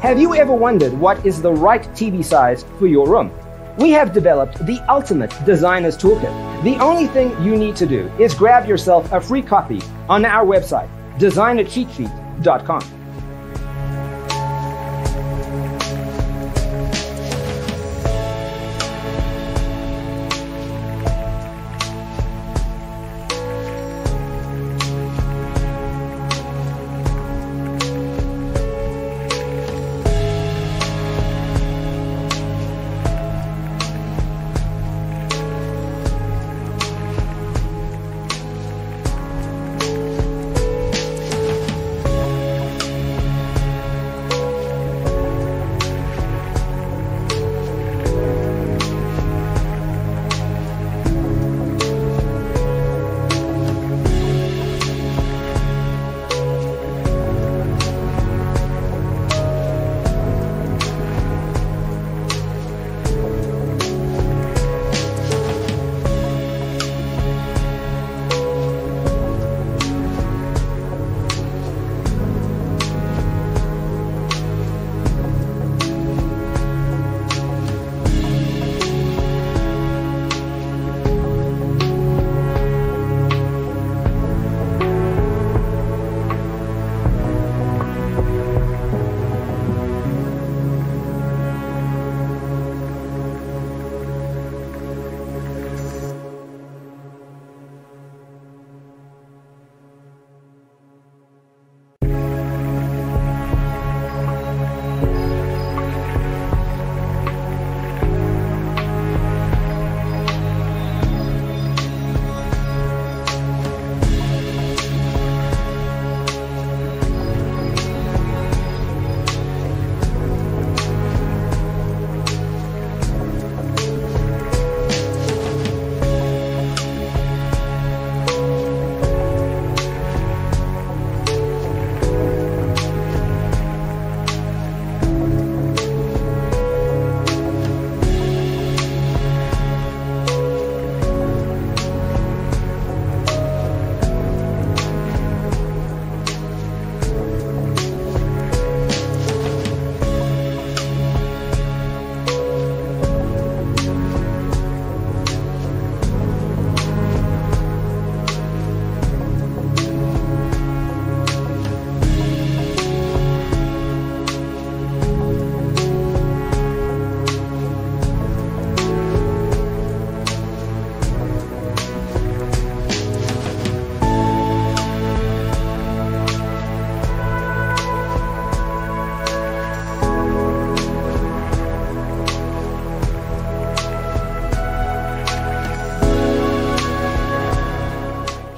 Have you ever wondered what is the right TV size for your room? We have developed the ultimate designer's toolkit. The only thing you need to do is grab yourself a free copy on our website, designercheatsheet.com.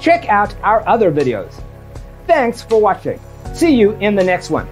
check out our other videos. Thanks for watching. See you in the next one.